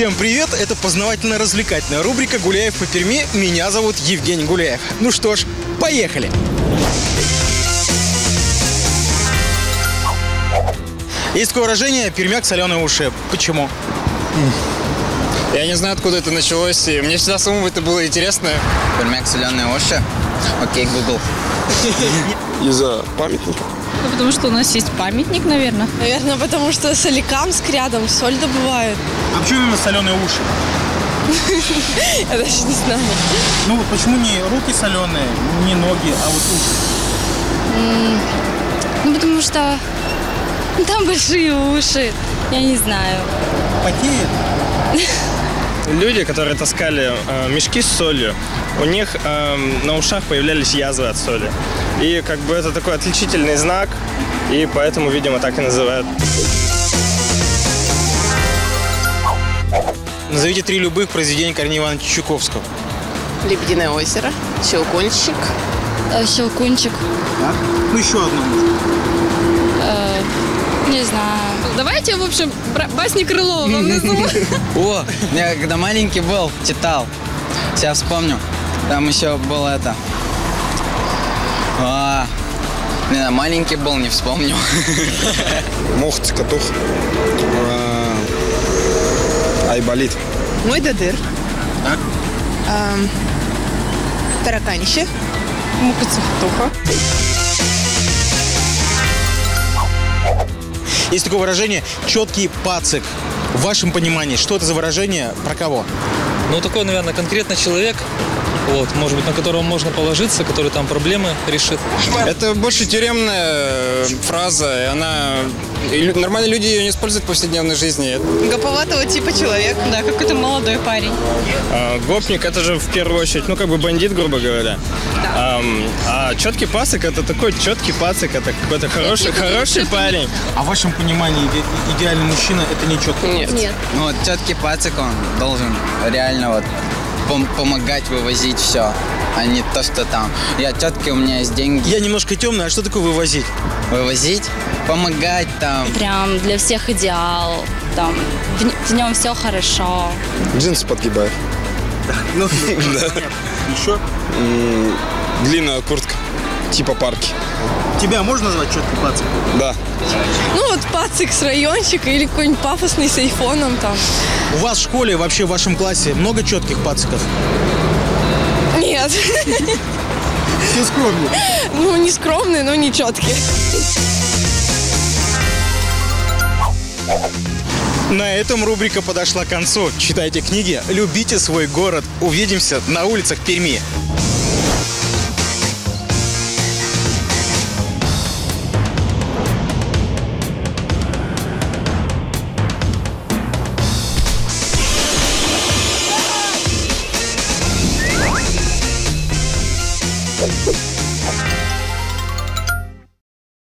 Всем привет! Это познавательно-развлекательная рубрика «Гуляев по Перми». Меня зовут Евгений Гуляев. Ну что ж, поехали! Есть такое выражение «пермяк соленые уши». Почему? Я не знаю, откуда это началось, и мне всегда самому это было интересно. Пермяк соленые уши. Окей, Google. Из-за памятника. Ну, потому что у нас есть памятник, наверное. Наверное, потому что Соликамск рядом, соль добывают. А почему именно соленые уши? Я даже не знаю. Ну вот почему не руки соленые, не ноги, а вот уши? Ну, потому что там большие уши. Я не знаю. Потеет? Люди, которые таскали э, мешки с солью, у них э, на ушах появлялись язвы от соли. И как бы это такой отличительный знак, и поэтому, видимо, так и называют. Назовите три любых произведения Корнея Ивановича Чуковского. Лебединое озеро, Щелкунчик. Э, Щелкунчик. Ну еще одно. Не знаю. Давайте, в общем, про басни Крылова вам назову. О, я когда маленький был, читал. Сейчас вспомню. Там еще было это. А, не знаю, маленький был, не вспомню. Мох, цикатух. Айболит. Мой додыр. Так. Ам, тараканище. Мука цехотуха. Есть такое выражение «четкий пацик». В вашем понимании, что это за выражение, про кого? Ну, такой, наверное, конкретно человек, вот, может быть, на которого можно положиться, который там проблемы решит. Это больше тюремная э, фраза, и она... и нормальные люди ее не используют в повседневной жизни. Гоповатого типа человек. Да, какой-то молодой парень. А, гопник это же в первую очередь, ну как бы бандит, грубо говоря. Ам, а четкий пасык это такой четкий пацик, это какой-то хороший, хороший парень. А в вашем понимании иде- идеальный мужчина – это не четкий Нет. Нет. Ну вот теткий пацик, он должен реально вот пом- помогать вывозить все, а не то, что там. Я тетки, у меня есть деньги. Я немножко темный, а что такое вывозить? Вывозить, помогать там. Прям для всех идеал. Там, в, в нем все хорошо. Джинсы подгибает. Ну, Еще? М, Длинная куртка. Типа парки. Тебя можно назвать четкий пацик? Да. Ну вот пацик с райончика или какой-нибудь пафосный с айфоном там. У вас в школе, вообще в вашем классе много четких пациков? Нет. Все скромные. Ну, не скромный, но не четкий. На этом рубрика подошла к концу. Читайте книги, любите свой город. Увидимся на улицах Перми.